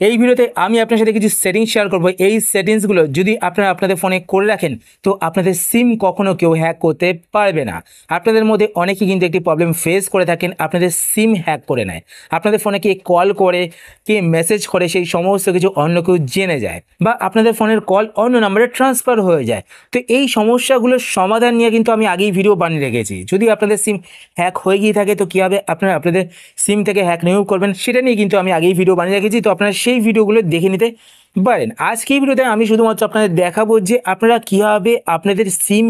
এই ভিডিওতে আমি আপনার সাথে কিছু সেটিংস শেয়ার করব। এই সেটিংসগুলো যদি আপনারা আপনাদের ফোনে করে রাখেন, তো আপনাদের সিম কখনো কেউ হ্যাক করতে পারবে না। আপনাদের মধ্যে অনেকেই কিন্তু একটি প্রবলেম ফেস করে থাকেন, আপনাদের সিম হ্যাক করে নেয়। আপনাদের ফোনে কে কল করে, কে মেসেজ করে, সেই সমস্ত কিছু অন্য কেউ জেনে যায় বা আপনাদের ফোনের কল অন্য নাম্বারে ট্রান্সফার হয়ে যায়। তো এই সমস্যাগুলোর সমাধান নিয়ে কিন্তু আমি আগেই ভিডিও বানিয়ে রেখেছি। যদি আপনাদের সিম হ্যাক হয়ে গিয়ে থাকে, তো কীভাবে আপনারা আপনাদের সিম থেকে হ্যাক রিমুভ করবেন, সেটা নিয়ে কিন্তু আমি আগেই ভিডিও বানিয়ে রেখেছি। তো আপনারা সেই ভিডিওগুলো দেখে নিতে পারেন। আজকে এই ভিডিওতে আমি শুধুমাত্র আপনাদের দেখাবো যে আপনারা কীভাবে আপনাদের সিম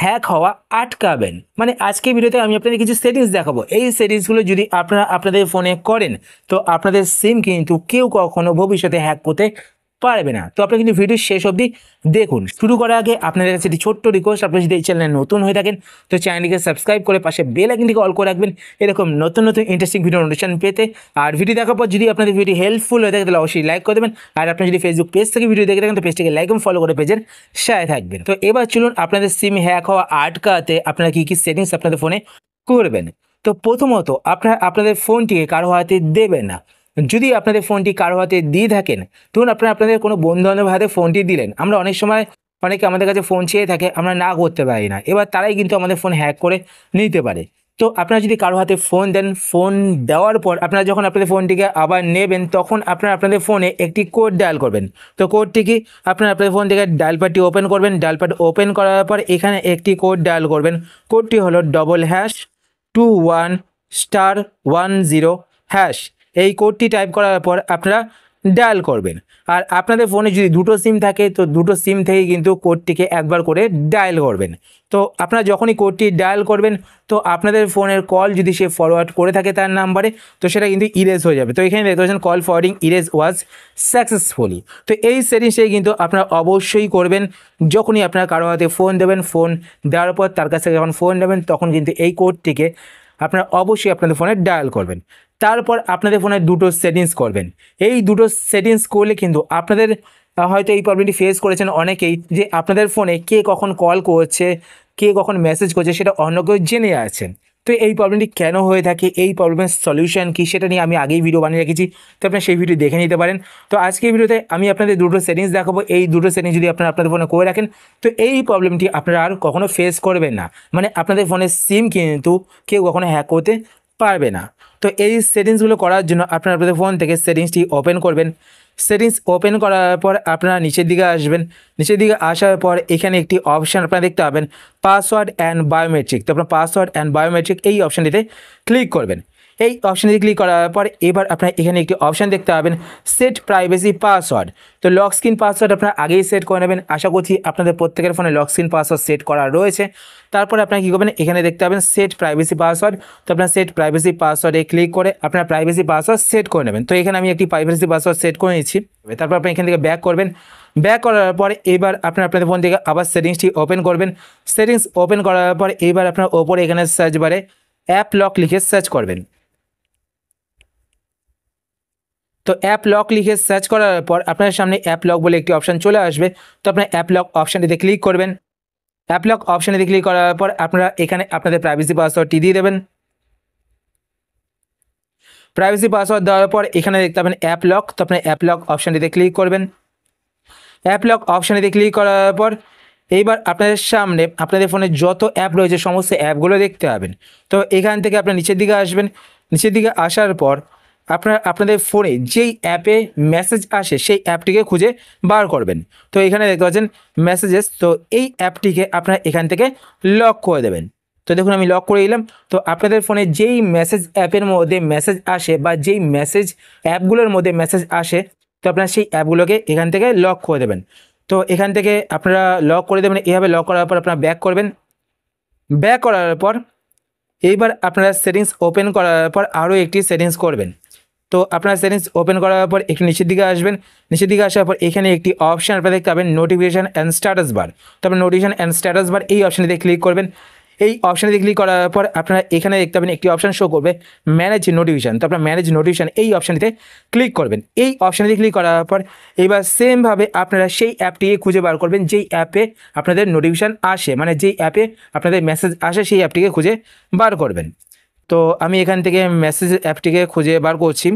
হ্যাক হওয়া আটকাবেন। মানে আজকে ভিডিওতে আমি আপনাদের কিছু সেটিংস দেখাবো। এই সেটিংসগুলো যদি আপনারা আপনাদের ফোনে করেন, তো আপনাদের সিম কিন্তু কেউ কখনো ভবিষ্যতে হ্যাক করতে পারবে না। তো আপনি কিন্তু ভিডিও শেষ অবধি দেখুন। শুরু করার আগে আপনাদের কাছে একটি ছোট্ট রিকোয়েস্ট আপনি যদি এই চ্যানেলে নতুন হয়ে থাকেন, তো চ্যানেলটিকে সাবস্ক্রাইব করে পাশে বেল আইকনটিকে অল করে রাখবেন। এরকম নতুন নতুন ইন্টারেস্টিং ভিডিও নোটিফিকেশন পেতে। আর ভিডিও দেখার পর যদি আপনাদের ভিডিও হেল্পফুল হয়ে থাকে, তাহলে অবশ্যই লাইক করে দেবেন। আর আপনি যদি ফেসবুক পেজ থেকে ভিডিও দেখে থাকেন, তো পেজটিকে লাইক এবং ফলো করে পেজের সাথে থাকবেন। তো এবার চলুন আপনাদের সিম হ্যাক হওয়া আটকাতে আপনারা কী কী সেটিংস আপনাদের ফোনে করবেন? তো প্রথমত, আপনার, আপনাদের ফোনটিকে কারও হাতে দেবেন না। যদি আপনাদের ফোনটি কারও হাতে দিয়ে থাকেন, ধরুন আপনারা আপনাদের কোনো বন্ধু বান্ধব হাতে ফোনটি দিলেন, আমরা অনেক সময় অনেকে আমাদের কাছে ফোন চেয়ে থাকে, আমরা না করতে পারি না। এবার তারাই কিন্তু আমাদের ফোন হ্যাক করে নিতে পারে। তো আপনারা যদি কারও হাতে ফোন দেন, ফোন দেওয়ার পর আপনারা যখন আপনাদের ফোনটিকে আবার নেবেন, তখন আপনারা আপনাদের ফোনে একটি কোড ডায়াল করবেন। তো কোডটি কি? আপনারা আপনাদের ফোন থেকে ডায়াল প্যাডটি ওপেন করবেন, ডায়াল প্যাড ওপেন করার পর এখানে একটি কোড ডায়াল করবেন। কোডটি হলো double hash two one star one zero hash এই কোডটি টাইপ করার পর আপনারা ডায়াল করবেন। আর আপনাদের ফোনে যদি দুটো সিম থাকে, তো দুটো সিম থেকে কিন্তু কোডটিকে একবার করে ডায়াল করবেন। তো আপনারা যখনই কোডটি ডায়াল করবেন, তো আপনাদের ফোনের কল যদি সে ফরওয়ার্ড করে থাকে তার নাম্বারে তো সেটা কিন্তু ইরেজ হয়ে যাবে। তো এখানে দেখতে পাচ্ছেন call forwarding erase was successfully তো এই সেটিংসটাই কিন্তু আপনারা অবশ্যই করবেন, যখনই আপনারা কারও হাতে ফোন দেবেন ফোন দেওয়ার পর তার কাছ থেকে যখন ফোন নেবেন, তখন কিন্তু এই কোডটিকে আপনারা অবশ্যই আপনাদের ফোনে ডায়াল করবেন। তারপর আপনাদের ফোনে দুটো সেটিংস করবেন। এই দুটো সেটিংস করলে কিন্তু আপনাদের হয়তো এই প্রবলেমটি ফেস করেছেন অনেকেই, যে আপনাদের ফোনে কে কখন কল করছে, কে কখন মেসেজ করছে, সেটা অন্য কেউ জেনে আছেন তো এই প্রবলেমটি কেন হয়ে থাকে? এই প্রবলেমের সলিউশন কী? সেটা নিয়ে আমি আগেই ভিডিও বানিয়ে রেখেছি। তো আপনারা সেই ভিডিও দেখে নিতে পারেন। তো আজকে ভিডিওতে আমি আপনাদের দুটো সেটিংস দেখাবো। এই দুটো সেটিংস যদি আপনারা আপনাদের ফোনে করে রাখেন, তো এই প্রবলেমটি আপনারা আর কখনো ফেস করবেন না। মানে আপনাদের ফোনের সিম কিন্তু কেউ কখনো হ্যাক করতে পারবে না। তো এই সেটিংসগুলো করার জন্য আপনার আপনাদের ফোন থেকে সেটিংসটি ওপেন করবেন। সেটিংস ওপেন করার পর আপনারা নিচের দিকে আসবেন। নিচের দিকে আসার পর এখানে একটি অপশান আপনারা দেখতে পাবেন পাসওয়ার্ড অ্যান্ড বায়োমেট্রিক তো আপনার পাসওয়ার্ড অ্যান্ড বায়োমেট্রিক এই অপশানটিতে ক্লিক করবেন। এই অপশানে ক্লিক করার পর এবার আপনার এখানে একটি অপশান দেখতে পাবেন সেট প্রাইভেসি পাসওয়ার্ড তো লক স্ক্রিন পাসওয়ার্ড আপনার আগেই সেট করে নেবেন। আশা করছি আপনাদের প্রত্যেকের ফোনে লক স্ক্রিন পাসওয়ার্ড সেট করা রয়েছে। তারপরে আপনারা কী করবেন? এখানে দেখতে পাবেন সেট প্রাইভেসি পাসওয়ার্ড তো আপনার সেট প্রাইভেসি পাসওয়ার্ডে ক্লিক করে আপনার প্রাইভেসি পাসওয়ার্ড সেট করে নেবেন। তো এখানে আমি একটি প্রাইভেসি পাসওয়ার্ড সেট করে নিচ্ছি। তারপর আপনি এখান থেকে ব্যাক করবেন। ব্যাক করার পর এবার আপনার আপনাদের ফোন থেকে আবার সেটিংসটি ওপেন করবেন। সেটিংস ওপেন করার পর এবার আপনার ওপরে এখানে সার্চ বারে অ্যাপ লক লিখে সার্চ করবেন। তো অ্যাপ লক লিখে সার্চ করার পর আপনার সামনে অ্যাপ লক বলে একটি অপশান চলে আসবে। তো আপনার অ্যাপ লক অপশানটিতে ক্লিক করবেন। অ্যাপ লক অপশানটিতে ক্লিক করার পর আপনারা এখানে আপনাদের প্রাইভেসি পাসওয়ার্ডটি দিয়ে দেবেন। প্রাইভেসি পাসওয়ার্ড দেওয়ার পর এখানে দেখতে পাবেন অ্যাপ লক তো আপনার অ্যাপ লক অপশানটিতে ক্লিক করবেন। অ্যাপ লক অপশানটিতে ক্লিক করার পর এইবার আপনাদের সামনে আপনাদের ফোনে যত অ্যাপ রয়েছে, সমস্ত অ্যাপগুলো দেখতে পাবেন। তো এখান থেকে আপনার নিচের দিকে আসবেন। নিচের দিকে আসার পর আপনার আপনাদের ফোনে যেই অ্যাপে মেসেজ আসে, সেই অ্যাপটিকে খুঁজে বার করবেন। তো এখানে দেখতে পাচ্ছেন মেসেজেস তো এই অ্যাপটিকে আপনারা এখান থেকে লক করে দেবেন। তো দেখুন, আমি লক করে দিলাম। তো আপনাদের ফোনে যেই মেসেজ অ্যাপের মধ্যে মেসেজ আসে বা যেই মেসেজ অ্যাপগুলোর মধ্যে মেসেজ আসে, তো আপনারা সেই অ্যাপগুলোকে এখান থেকে লক করে দেবেন। তো এখান থেকে আপনারা লক করে দেবেন। এভাবে লক করার পর আপনারা ব্যাক করবেন। ব্যাক করার পর, এইবার আপনারা সেটিংস ওপেন করার পর আরও একটি সেটিংস করবেন। তো আপনার সেটিংস ওপেন করার পর একটু নিচের দিকে আসবেন। নিচের দিকে আসার পর এখানে একটি অপশান আপনারা দেখতে পাবেন নোটিফিকেশান অ্যান্ড স্ট্যাটাস বার তো আপনার নোটিফিকেশান অ্যান্ড স্ট্যাটাস বার এই অপশানেতে ক্লিক করবেন। এই অপশানে ক্লিক করার পর আপনারা এখানে দেখতে পাবেন একটি অপশান শো করবে ম্যানেজ নোটিফিকেশান তো আপনার ম্যানেজ নোটিফিকেশান এই অপশানটিতে ক্লিক করবেন। এই অপশানে ক্লিক করার পর এবার সেমভাবে আপনারা সেই অ্যাপটিকে খুঁজে বার করবেন, যেই অ্যাপে আপনাদের নোটিফিকেশান আসে। মানে যেই অ্যাপে আপনাদের মেসেজ আসে, সেই অ্যাপটিকে খুঁজে বার করবেন। তো আমি এখান থেকে মেসেজ অ্যাপটিকে খুঁজে বার করছি।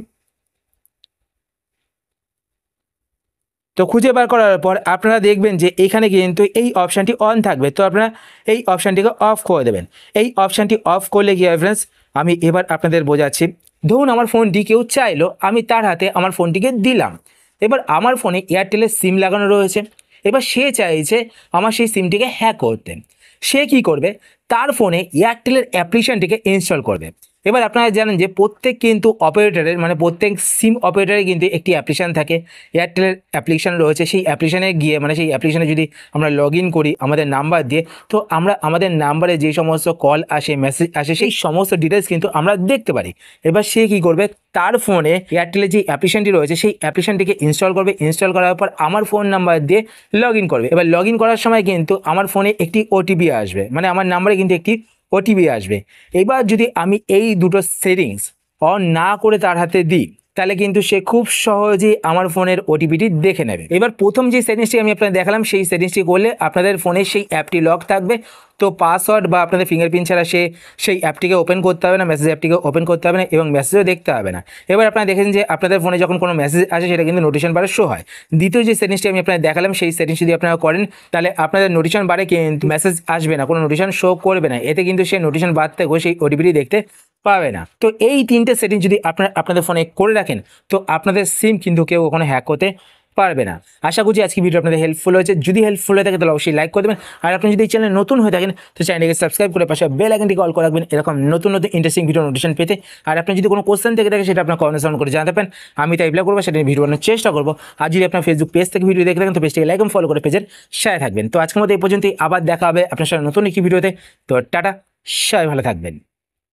তো খুঁজে বার করার পর আপনারা দেখবেন যে এখানে কিন্তু এই অপশানটি অন থাকবে। তো আপনারা এই অপশানটিকে অফ করে দেবেন। এই অপশানটি অফ করলে কি হয় ফ্রেন্ডস আমি এবার আপনাদের বোঝাচ্ছি। ধরুন আমার ফোনটি কেউ চাইলো, আমি তার হাতে আমার ফোনটিকে দিলাম। এবার আমার ফোনে এয়ারটেলের সিম লাগানো রয়েছে। এবার সে চাইছে আমার সেই সিমটিকে হ্যাক করতে। সে কি করবে? তার ফোনে এয়ারটেলের অ্যাপ্লিকেশানটিকে ইনস্টল করবে এবার আপনারা জানেন যে প্রত্যেক কিন্তু অপারেটারের মানে প্রত্যেক সিম অপারেটরের কিন্তু একটি অ্যাপ্লিকেশান থাকে। এয়ারটেলের অ্যাপ্লিকেশান রয়েছে। সেই অ্যাপ্লিকেশানে গিয়ে মানে সেই অ্যাপ্লিকেশানে যদি আমরা লগ করি আমাদের নাম্বার দিয়ে, তো আমরা আমাদের নাম্বারে যে সমস্ত কল আসে মেসেজ আসে, সেই সমস্ত ডিটেলস কিন্তু আমরা দেখতে পারি। এবার সে কি করবে? তার ফোনে এয়ারটেলের যে অ্যাপ্লিকেশানটি রয়েছে, সেই অ্যাপ্লিকেশানটিকে ইনস্টল করবে। ইনস্টল করার পর আমার ফোন নাম্বার দিয়ে লগ করবে। এবার লগ করার সময় কিন্তু আমার ফোনে একটি ওটিপি আসবে। মানে আমার নাম্বারে কিন্তু একটি ওটিপি আসবে। এবার যদি আমি এই দুটো সেটিংস অন না করে তার হাতে দিই, তাহলে কিন্তু সে খুব সহজেই আমার ফোনের ওটিপিটি দেখে নেবে। এবার প্রথম যে সেটিংসটি আমি আপনাদের দেখালাম, সেই সেটিংসটি করলে আপনাদের ফোনে সেই অ্যাপটি লক থাকবে। তো পাসওয়ার্ড বা আপনাদের ফিঙ্গারপ্রিন্ট ছাড়া সে সেই অ্যাপটিকে ওপেন করতে হবে না মেসেজ অ্যাপটিকে ওপেন করতে হবে না এবং মেসেজও দেখতে হবে না। এবার আপনারা দেখেন যে আপনাদের ফোনে যখন কোনো মেসেজ আসে, সেটা কিন্তু নোটিশন বারে শো হয়। দ্বিতীয় যে সেটিংসটি আমি আপনাদের দেখালাম, সেই সেটিংস যদি আপনারা করেন, তাহলে আপনাদের নোটিশন বারে কিন্তু মেসেজ আসবে না, কোনো নোটিশন শো করবে না। এতে কিন্তু সে নোটিশন বাদ থেকেও সেই ওটিপিটি দেখতে পাবে না। তো এই তিনটে সেটিং যদি আপনার, আপনাদের ফোনে করে রাখেন, তো আপনাদের সিম কিন্তু কেউ কখনো হ্যাক করতে পারবে না। আশা করছি আজকে ভিডিও আপনাদের হেল্পফুল হয়েছে। যদি হেল্পফুল হয়ে থাকে তাহলে অবশ্যই লাইক করে দেবেন। আর আপনি যদি এই চ্যানেল নতুন হয়ে থাকেন, তো চ্যানেলকে সাবস্ক্রাইব করে পাশে বেল আইকনটি কল করে রাখবেন। এরকম নতুন নতুন ইন্টারেস্টিং ভিডিও নোটিশন পেতে। আর আপনি যদি কোনো কোশ্চেন থেকে থাকে, সেটা আপনার কমেন্ট সাউন্ড করে জানাতে পারেন। আমি তাই রিপ্লাই করব, সেটা ভিডিও বানানোর চেষ্টা করব। আর যদি আপনার ফেসবুক পেজ থেকে ভিডিও দেখে থাকেন, তো পেজটিকে লাইক ফলো করে পেজের সাথে থাকবেন। তো আজকের মতো এই পর্যন্তই। আবার দেখা হবে আপনার সাথে নতুন একটি ভিডিওতে তো টাটা, সবাই ভালো থাকবেন।